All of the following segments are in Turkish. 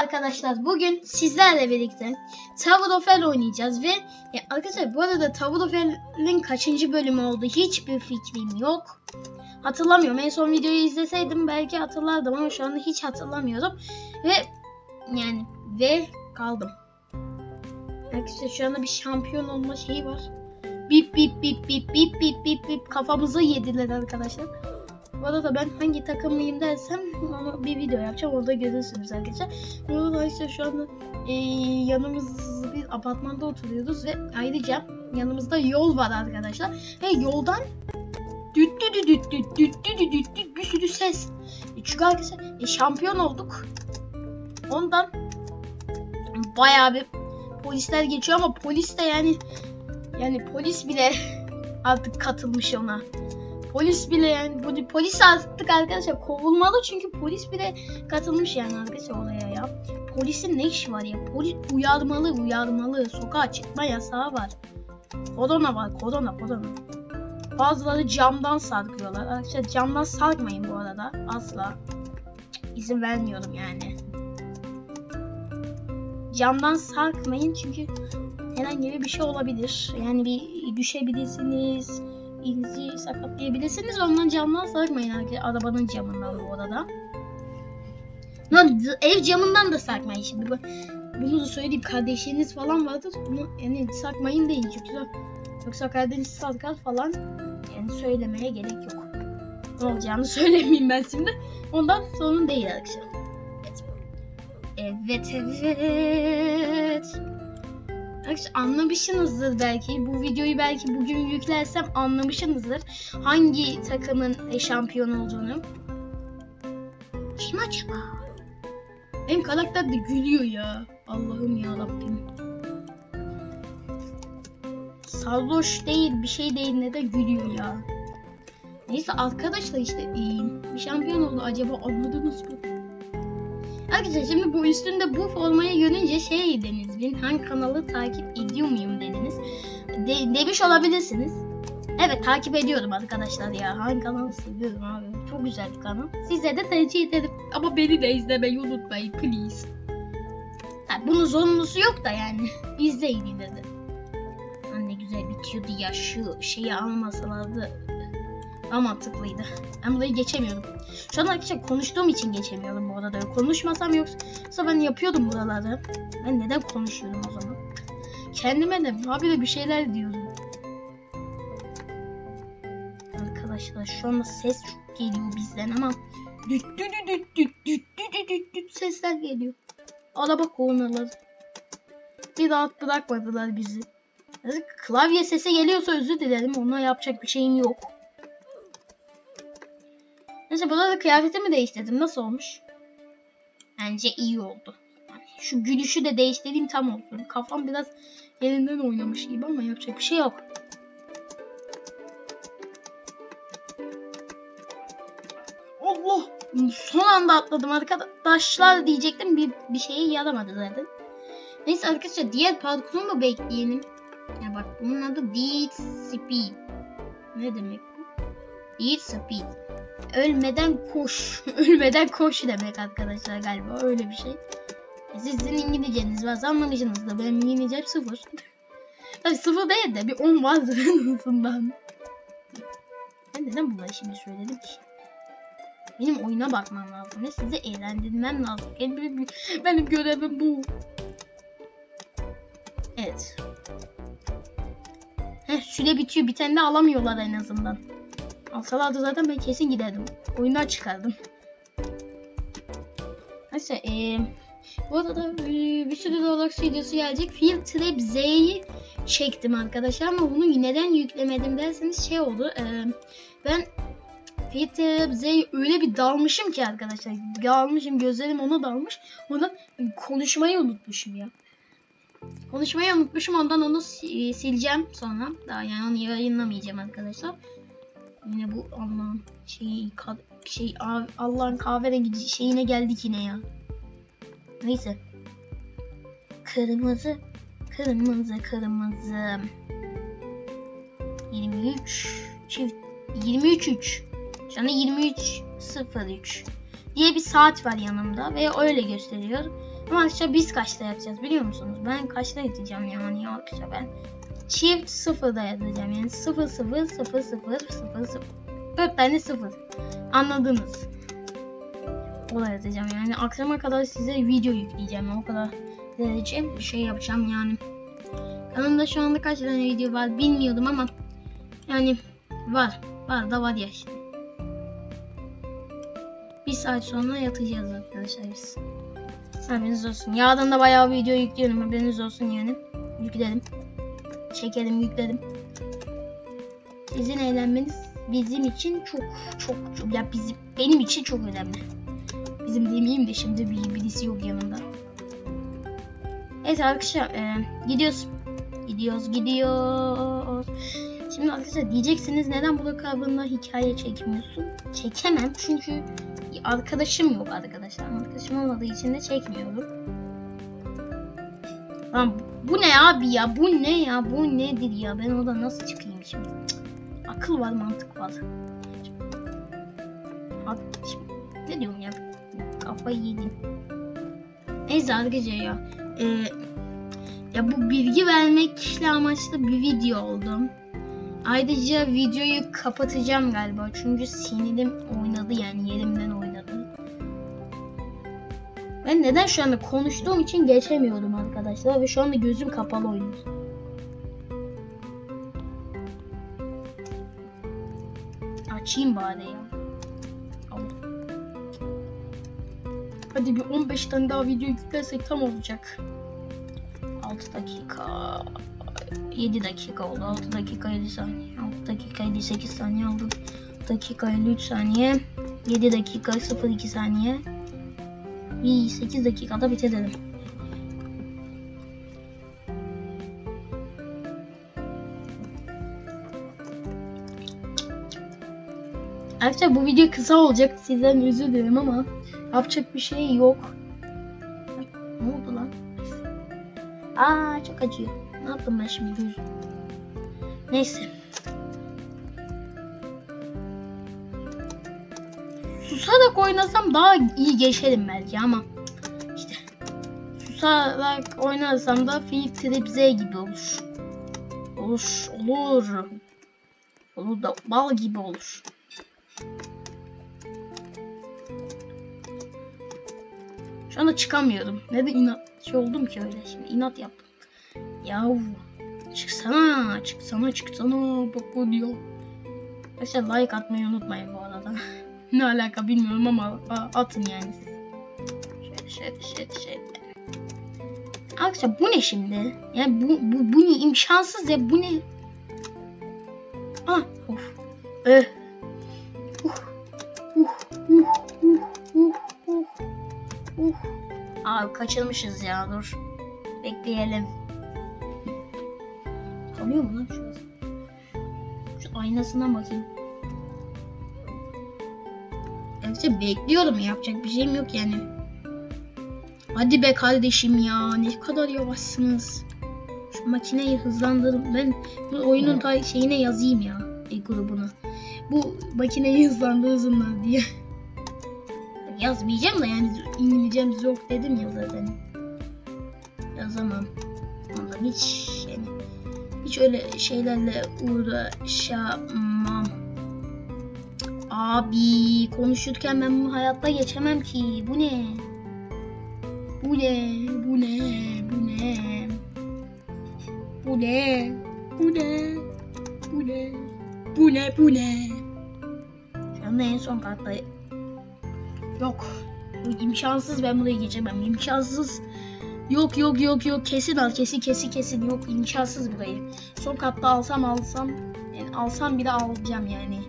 arkadaşlar. Bugün sizlerle birlikte Tower of Hell oynayacağız ve ya arkadaşlar bu arada Tower of Hell'in kaçıncı bölümü oldu hiçbir fikrim yok. Hatırlamıyorum. En son videoyu izleseydim belki hatırlardım ama şu anda hiç hatırlamıyorum. Ve yani ve kaldım. Arkadaşlar şu anda bir şampiyon olma şeyi var. Bip bip bip bip bip bip bip bip kafamızı yediler arkadaşlar. Bu arada ben hangi takımlıyım dersem onu bir video yapacağım. Orada görürsünüz arkadaşlar. Bu arada işte şu anda e, yanımız bir apartmanda oturuyoruz ve ayrıca yanımızda yol var arkadaşlar. Ve yoldan düt düt düt düt düt düt düt düt bir sürü ses. E, çünkü arkadaşlar e, şampiyon olduk. Ondan bayağı bir polisler geçiyor ama polis de yani yani polis bile artık katılmış ona. Polis bile yani bu polis artık arkadaşlar kovulmalı çünkü polis bile katılmış yani arkadaşlar olaya ya. Polisin ne işi var ya? Polis uyarmalı uyarmalı. Sokağa çıkma yasağı var. Korona var korona korona. Bazıları camdan sarkıyorlar. Arkadaşlar camdan sarkmayın bu arada. Asla. İzin vermiyorum yani. Camdan sarkmayın çünkü herhangi bir şey olabilir. Yani bir düşebilirsiniz elinizi sakatlayabilirsiniz. Ondan camdan sarkmayın arabanın camından bu arada. Lan ev camından da sarkmayın şimdi. Bunu da söyleyeyim kardeşiniz falan vardır. Bunu yani sarkmayın değil yoksa yoksa kardeşiniz sarkar falan. Yani söylemeye gerek yok. Ne olacağını söylemeyeyim ben şimdi. Ondan sorun değil arkadaşlar. Evet. Evet evet. Arkadaşlar anlamışsınızdır belki. Bu videoyu belki bugün yüklersem anlamışsınızdır. Hangi takımın şampiyon olduğunu. Kim acaba? Benim karakter de gülüyor ya. Allah'ım ya Rabbim. Sarhoş değil, bir şey değil ne de gülüyor ya. Neyse arkadaşlar işte iyiyim. Bir şampiyon oldu acaba anladınız mı? Arkadaşlar şimdi bu üstünde bu formaya görünce şey dediniz. Ben hangi kanalı takip ediyor muyum dediniz. De, demiş olabilirsiniz. Evet takip ediyorum arkadaşlar ya. Hangi kanalı seviyorum abi. Çok güzel bir kanal. Size de tercih ederim. Ama beni de izlemeyi unutmayın please. Ha, bunun zorunlusu yok da yani. İzleyin yine de. Ne güzel bitiyordu ya şu şeyi almasalardı daha mantıklıydı. Ben burayı geçemiyorum. Şu an arkadaşlar konuştuğum için geçemiyorum bu arada. Konuşmasam yoksa ben yapıyordum buraları. Ben neden konuşuyorum o zaman? Kendime de abi de bir şeyler diyordum. Arkadaşlar şu anda ses çok geliyor bizden ama düt düt düt düt düt düt düt düt sesler geliyor. Araba kornaları. Bir rahat bırakmadılar bizi. Klavye sesi geliyorsa özür dilerim. Ona yapacak bir şeyim yok. Neyse burada da kıyafetimi değiştirdim. Nasıl olmuş? Bence iyi oldu. Yani şu gülüşü de değiştireyim tam olsun. Kafam biraz yerinden oynamış gibi ama yapacak bir şey yok. Allah! Son anda atladım arkadaşlar diyecektim. Bir, bir şeye yaramadı zaten. Neyse arkadaşlar diğer parkuru mu bekleyelim? Ya bak bunun adı Deed Speed. Ne demek bu? Deed Speed. Ölmeden koş. Ölmeden koş demek arkadaşlar galiba öyle bir şey. Sizin İngilizceniz var anlamışsınız da benim İngilizcem sıfır. Tabi sıfır değil de bir on vardır en azından. Ben neden bunları şimdi söyledim ki? Benim oyuna bakmam lazım ve sizi eğlendirmem lazım. Benim, benim görevim bu. Evet. Heh süre bitiyor. Bir tane de alamıyorlar en azından. Alsalardı zaten ben kesin giderdim. Oyundan çıkardım. Neyse ee, bu arada e, bir sürü Roblox videosu gelecek. Field Z'yi çektim arkadaşlar ama bunu neden yüklemedim derseniz şey oldu. E, ben Field Trap öyle bir dalmışım ki arkadaşlar. Dalmışım gözlerim ona dalmış. Ona konuşmayı unutmuşum ya. Konuşmayı unutmuşum ondan onu sileceğim sonra. Daha yani onu yayınlamayacağım arkadaşlar. Yine bu Allah'ın şeyi şey Allah'ın kahverengi şeyine geldik yine ya. Neyse. Kırmızı kırmızı kırmızı 23 çift 23 3 şu anda 23 03 diye bir saat var yanımda ve öyle gösteriyor. Ama arkadaşlar biz kaçta yatacağız biliyor musunuz? Ben kaçta yatacağım yani arkadaşlar ben çift sıfırda yatacağım. Yani sıfır sıfır sıfır sıfır sıfır sıfır. Dört tane sıfır. Anladınız. O da yatacağım yani akşama kadar size video yükleyeceğim. O kadar derece bir şey yapacağım yani. Kanalımda şu anda kaç tane video var bilmiyordum ama yani var. Var da var ya işte. Bir saat sonra yatacağız arkadaşlar biz. Haberiniz olsun. Yarın da bayağı video yüklüyorum. Haberiniz olsun yani. Yükledim. Çekelim yükledim. Sizin eğlenmeniz bizim için çok çok çok ya bizim benim için çok önemli. Bizim demeyeyim de şimdi bir birisi yok yanımda. Evet arkadaşlar e, gidiyoruz. Gidiyoruz gidiyoruz. Şimdi arkadaşlar diyeceksiniz neden bu hakkında hikaye çekmiyorsun? Çekemem çünkü arkadaşım yok arkadaşlar. Arkadaşım olmadığı için de çekmiyorum. Lan bu ne abi ya? Bu ne ya? Bu nedir ya? Ben orada nasıl çıkayım şimdi? Cık. Akıl var, mantık var. Hat, ne diyorum ya? Kafayı yedim. Neyse arkadaşlar ya. Ee, ya bu bilgi vermekle amaçlı bir video oldu. Ayrıca videoyu kapatacağım galiba. Çünkü sinirim oynadı yani yerimden oynadı. Ben neden şu anda konuştuğum için geçemiyorum arkadaşlar. Ve şu anda gözüm kapalı oynuyorum. Açayım bari ya. Hadi bir 15 tane daha video yüklersek tam olacak. 6 dakika. 7 dakika oldu. 6 dakika 50 saniye. 6 dakika 58 saniye oldu. 6 dakika 53 saniye. 7 dakika 02 saniye. İyi 8 dakikada bitirelim. Arkadaşlar bu video kısa olacak. Sizden özür dilerim ama yapacak bir şey yok. Ne oldu lan? Aa çok acıyor. Ne yaptım ben şimdi? Neyse. Susarak oynasam daha iyi geçerim belki ama işte susarak oynarsam da Philip Trip Z gibi olur. Olur, olur. Olur da bal gibi olur. Şu anda çıkamıyorum. Neden inat şey oldum ki öyle şimdi inat yaptım. Yahu çıksana çıksana çıksana bak o diyor. Arkadaşlar like atmayı unutmayın bu arada. ne alaka bilmiyorum ama atın yani. Şöyle şöyle şöyle. Arkadaşlar bu ne şimdi? Yani bu, bu, bu ne imkansız ya bu ne? Ah of. Öh. Uh. Uh. Uh. Uh. Uh. Uh. Uh. Abi kaçırmışız ya dur. Bekleyelim. Kalıyor mu lan şurası? Şu aynasına bakayım. Evet bekliyorum yapacak bir şeyim yok yani. Hadi be kardeşim ya ne kadar yavaşsınız. Şu makineyi hızlandırın. Ben bu oyunun şeyine yazayım ya. E grubuna. Bu makineyi hızlandır hızlandır diye. Yazmayacağım da yani İngilizcem yok dedim ya zaten. Yazamam. Ondan hiç yani hiç öyle şeylerle uğraşamam. Abi konuşurken ben bu hayatta geçemem ki. Bu ne? Bu ne? Bu ne? Bu ne? Bu ne? Bu ne? Bu ne? Bu ne? Bu ne? Şu anda en son kartta Yok. İmkansız ben burayı geçemem. İmkansız. Yok yok yok yok kesin al kesin kesin kesin yok imkansız burayı. Son katta alsam alsam yani alsam bile alacağım yani.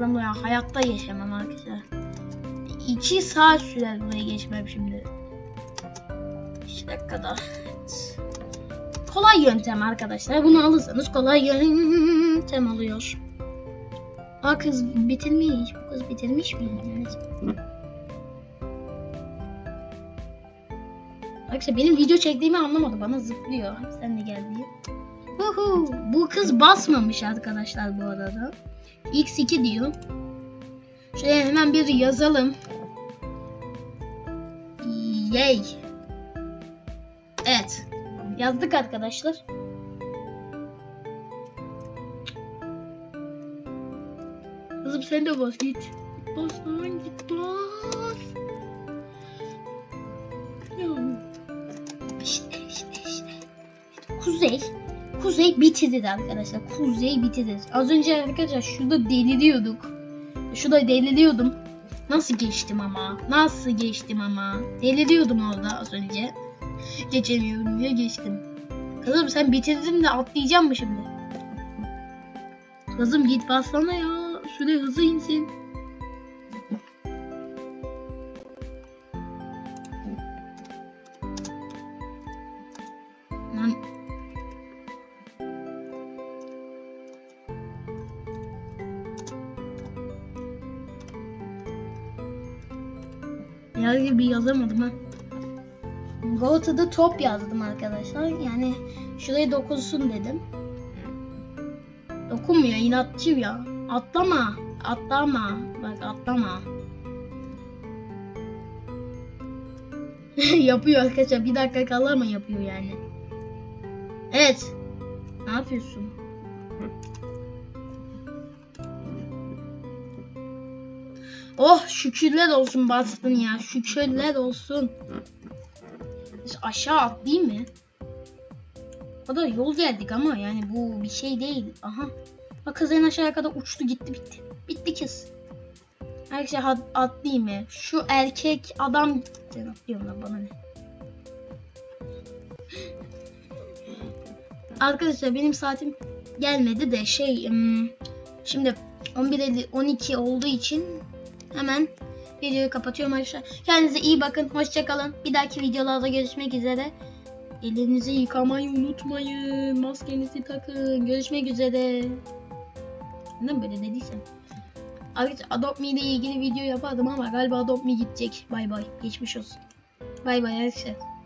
Ben buraya hayatta geçemem arkadaşlar. 2 saat sürer buraya geçmem şimdi. 2 dakikada. Evet. Kolay yöntem arkadaşlar. Bunu alırsanız kolay yöntem alıyor. Aa kız bitirmiş. Bu kız bitirmiş mi? Evet. Arkadaşlar benim video çektiğimi anlamadı. Bana zıplıyor. Sen de gel diye. Bu kız basmamış arkadaşlar bu arada. X2 diyor. Şöyle hemen bir yazalım. Yay. Yazdık arkadaşlar. Kızım sen de bas git. Bas lan git bas. İşte işte işte. Kuzey. Kuzey bitirdi arkadaşlar. Kuzey bitirdi. Az önce arkadaşlar şurada deliriyorduk. Şurada deliriyordum. Nasıl geçtim ama? Nasıl geçtim ama? Deliriyordum orada az önce. Geçemiyorum ya geçtim. Kızım sen bitirdin de atlayacağım mı şimdi? Kızım git bassana ya. Şuraya hızlı insin. Yer gibi yazamadım ha. Galata'da top yazdım arkadaşlar. Yani şuraya dokunsun dedim. Dokunmuyor inatçı ya. Atlama. Atlama. Bak atlama. yapıyor arkadaşlar. Bir dakika kala mı yapıyor yani? Evet. Ne yapıyorsun? Oh şükürler olsun bastın ya. Şükürler olsun. Biz aşağı atlayayım mı? O da yol geldik ama yani bu bir şey değil. Aha. Bak kız en aşağıya kadar uçtu gitti bitti. Bitti kız. Arkadaşlar at- atlayayım mı? Şu erkek adam... Atlıyorum lan bana ne? Arkadaşlar benim saatim gelmedi de şey... Şimdi 11.50 12 olduğu için hemen videoyu kapatıyorum arkadaşlar. Kendinize iyi bakın. Hoşçakalın. Bir dahaki videolarda görüşmek üzere. Elinizi yıkamayı unutmayın. Maskenizi takın. Görüşmek üzere. Ne böyle dediysem. Arkadaşlar Adopt Me ile ilgili video yapardım ama galiba Adopt Me gidecek. Bay bay. Geçmiş olsun. Bay bay arkadaşlar.